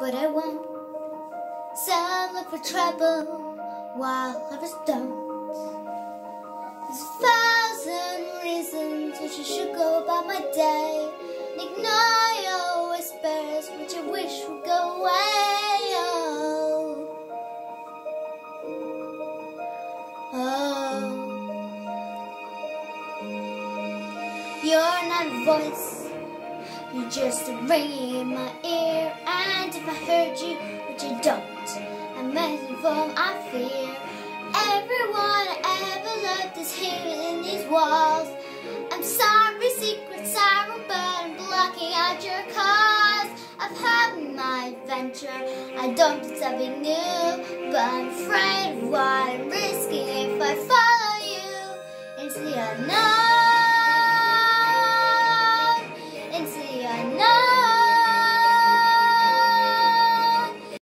but I won't. Some look for trouble while others don't. There's a thousand reasons which I should go about my day and ignore your whispers which I wish would go away. Oh, oh. You're not a voice, you're just a ringing in my ear. If I heard you, which I don't, I'm for I fear. Everyone I ever loved is here in these walls. I'm sorry, secret siren, but I'm blocking out your cause. I've had my adventure, I don't do something new, but I'm afraid of what I'm risking if I follow you into the unknown.